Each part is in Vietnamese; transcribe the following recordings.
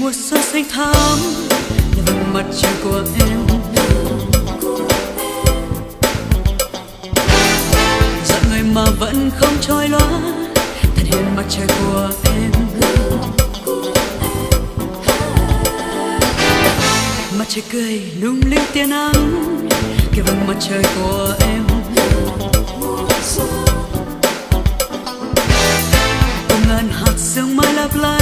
mùa xuân xanh thắm. Là vầng mặt trời của em. Dặn người mà vẫn không trôi loa, thật hiền mặt trời của em. Mặt trời cười lung linh tia nắng kia vầng mặt trời của em. Cùng ngàn hạt sương mai lấp lánh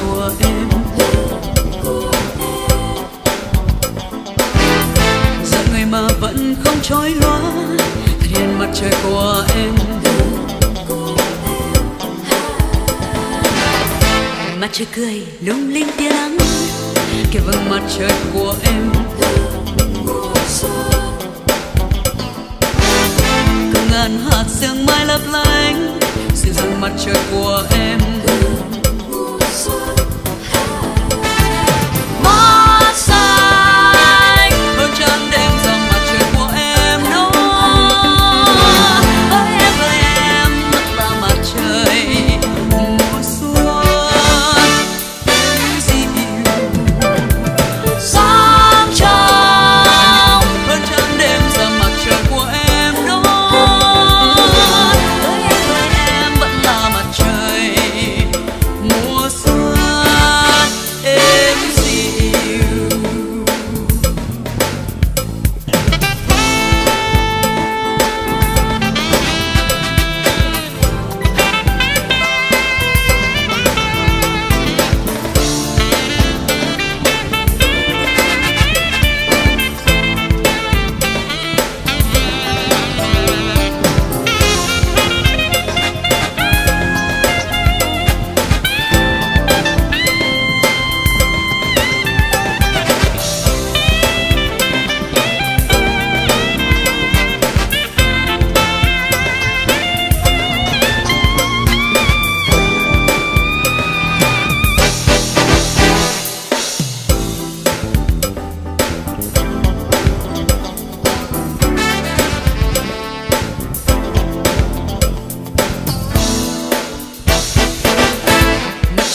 của em. Dặn người mà vẫn không trói loa thật hiền mặt trời của em. Mặt trời cười, lung linh tia nắng kia vầng mặt trời của em. Cùng ngàn hạt sương mai lấp lánh, dịu dàng mặt trời của em.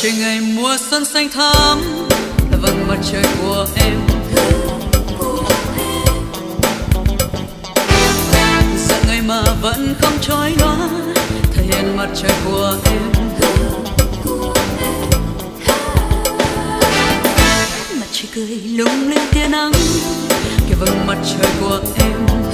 Trời ngày mùa xuân xanh thắm là vầng mặt trời của em. Dặn người mà vẫn không trói loa thể hiện mặt trời của em. Mặt trời cười lung linh tia nắng kia vầng mặt trời của em.